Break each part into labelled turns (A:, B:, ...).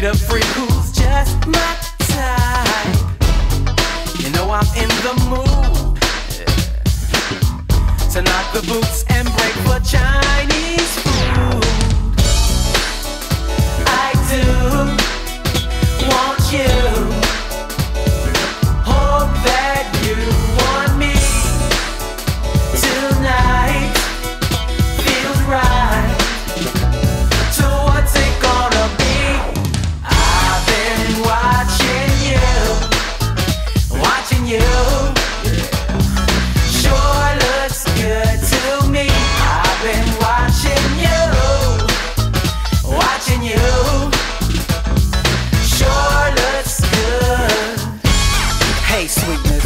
A: meet a freak who's just my type. You know I'm in the mood to knock the boots and break for Chinese. Hey, sweetness.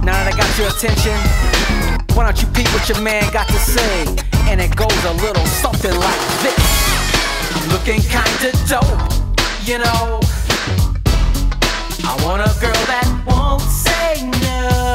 A: Now that I got your attention, why don't you peep what your man got to say? And it goes a little something like this. Looking kinda dope, you know. I want a girl that won't say no.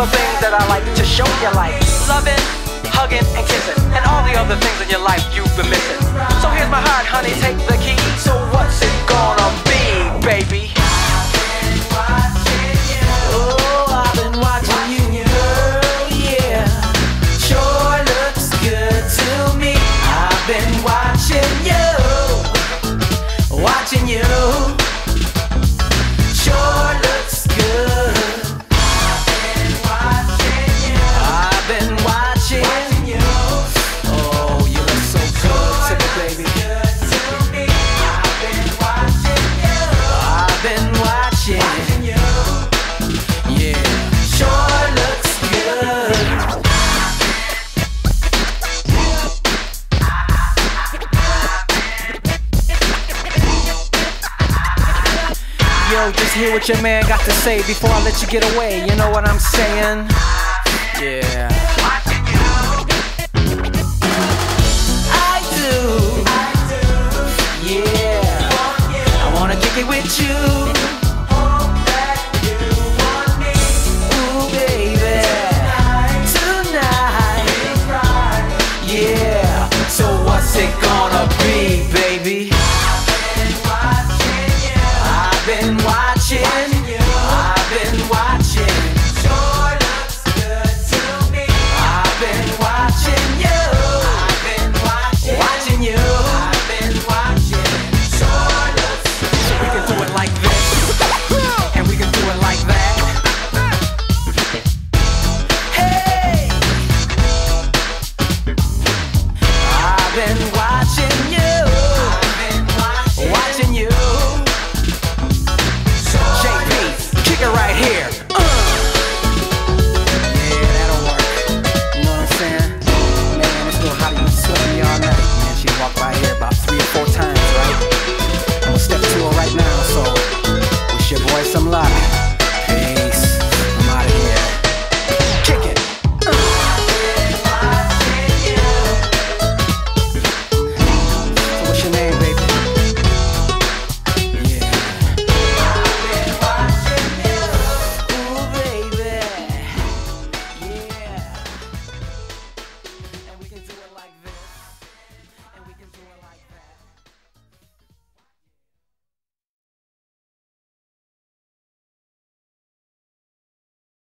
A: Of things that I like to show ya, like loving, hugging, and kissing, and all the other things in your life you've been missing. So here's my heart, honey, take the key. So what's it gonna be, Yo, just hear what your man got to say before I let you get away. You know what I'm saying? Yeah.